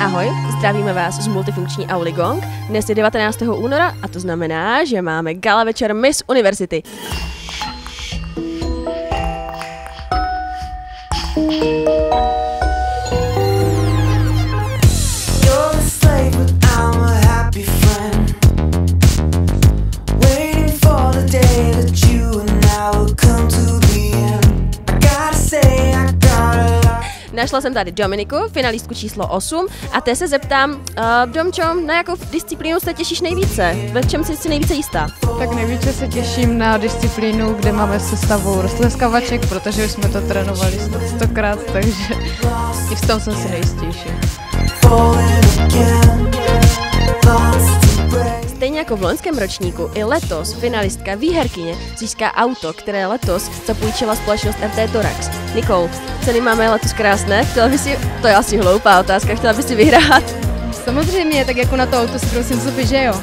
Ahoj, zdravíme vás z multifunkční Auli Gong. Dnes je 19. února a to znamená, že máme gala večer Miss Univerzity. Našla jsem tady Dominiku, finalistku číslo 8 a té se zeptám, uh, Domčo, na jakou disciplínu se těšíš nejvíce? Ve čem jsi si nejvíce jistá? Tak nejvíce se těším na disciplínu, kde máme sestavu rostleskavaček, protože už jsme to trénovali stokrát, takže i v tom jsem si nejistější. Jako v loňském ročníku, i letos finalistka výherkyně získá auto, které letos zapůjčila společnost RT Torax. Nikol, ceny máme letos krásné, chtěla by si, to je asi hloupá otázka, chtěla by si vyhrát. Samozřejmě, tak jako na to auto si prosím Sofie, že jo?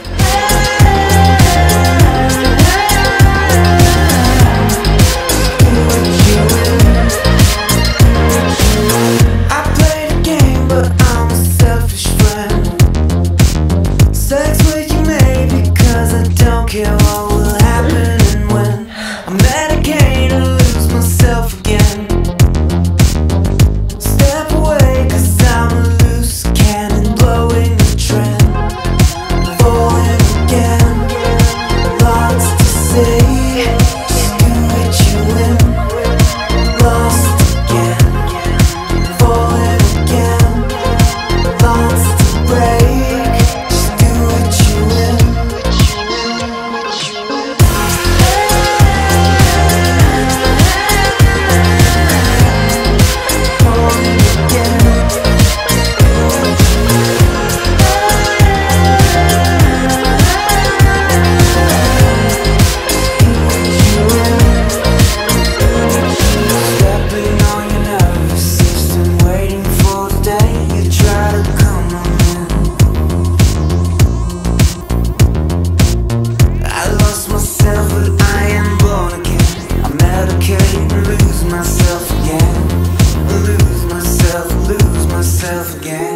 And lose myself again. Lose myself, lose myself again.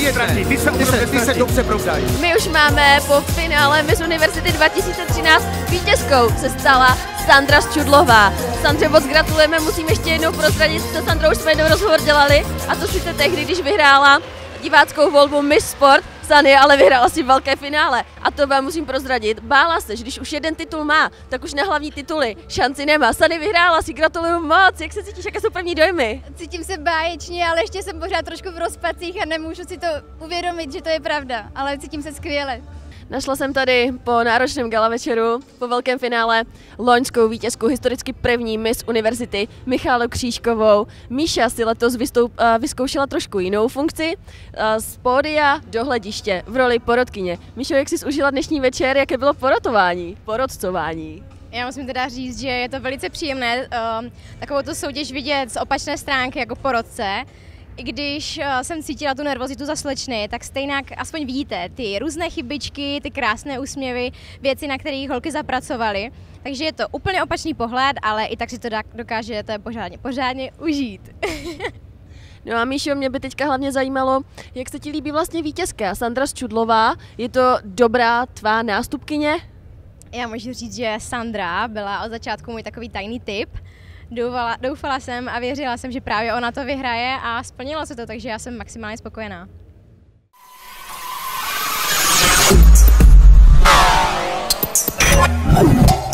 Se ty se, ty se, ty se dobře. My už máme po finále Miss Univerzity 2013 vítězkou se stala Sandra Ščudlová. Sandře moc gratulujeme, musím ještě jednou prozradit, co Sandrou už jsme jednou rozhovor dělali a to sice tehdy, když vyhrála diváckou volbu Miss Sport, Sany ale vyhrála si velké finále. A to vám musím prozradit. Bála se, že když už jeden titul má, tak už na hlavní tituly šanci nemá. Sany vyhrála si, gratuluju moc. Jak se cítíš, jaké jsou první dojmy? Cítím se báječně, ale ještě jsem pořád trošku v rozpacích a nemůžu si to uvědomit, že to je pravda, ale cítím se skvěle. Našla jsem tady po náročném gala večeru, po velkém finále, loňskou vítězku historicky první Miss Univerzity Michálu Křížkovou. Míša si letos vystoup, uh, vyzkoušela trošku jinou funkci, uh, z pódia do hlediště v roli porodkyně. Míšo, jak jsi užila dnešní večer, jaké bylo porotování, porodcování? Já musím teda říct, že je to velice příjemné um, takovou tu soutěž vidět z opačné stránky jako porodce. I když uh, jsem cítila tu nervozitu za slečny, tak stejně aspoň vidíte ty různé chybičky, ty krásné úsměvy, věci, na kterých holky zapracovaly. Takže je to úplně opačný pohled, ale i tak si to dokážete pořádně, pořádně užít. No a Míšo, mě by teďka hlavně zajímalo, jak se ti líbí vlastně vítězka Sandra Čudlová. Je to dobrá tvá nástupkyně? Já můžu říct, že Sandra byla od začátku můj takový tajný tip doufala, doufala jsem a věřila jsem, že právě ona to vyhraje a splnilo se to, takže já jsem maximálně spokojená. Oh.